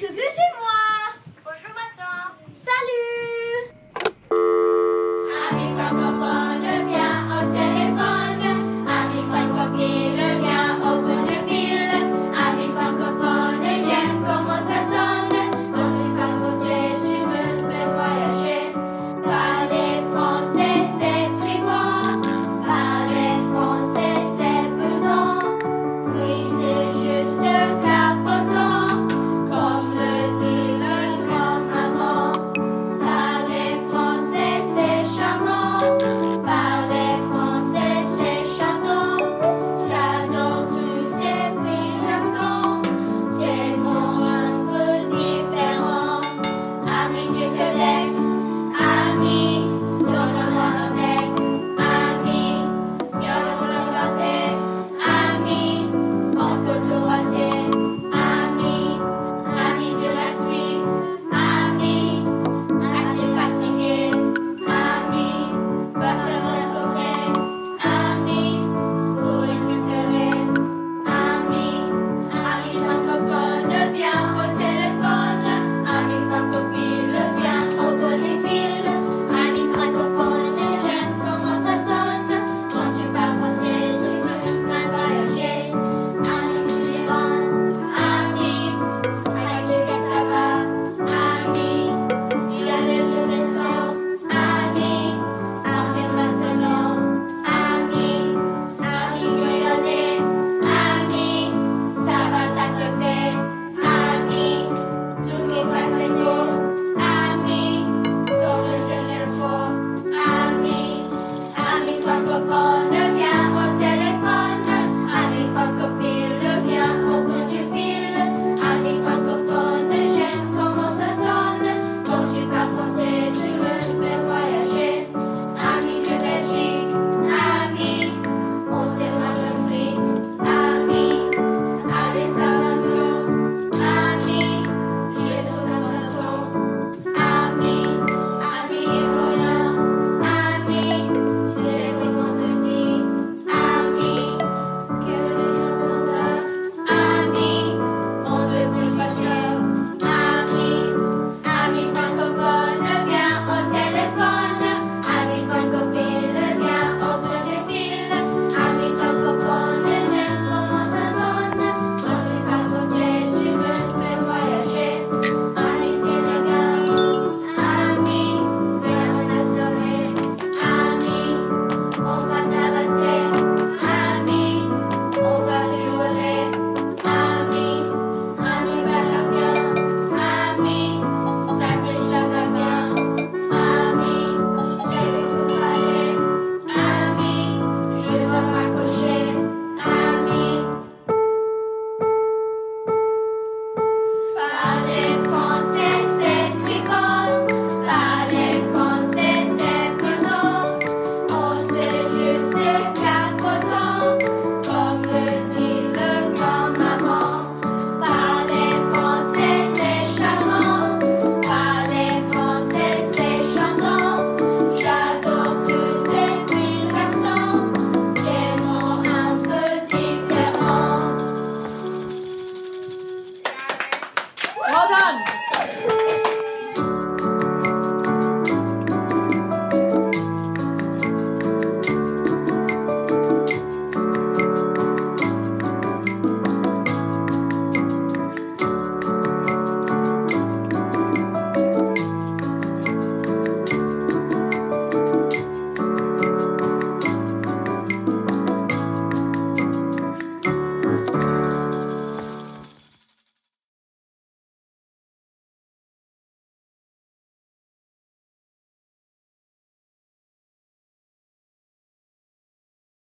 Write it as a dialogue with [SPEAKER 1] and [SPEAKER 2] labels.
[SPEAKER 1] Mi life.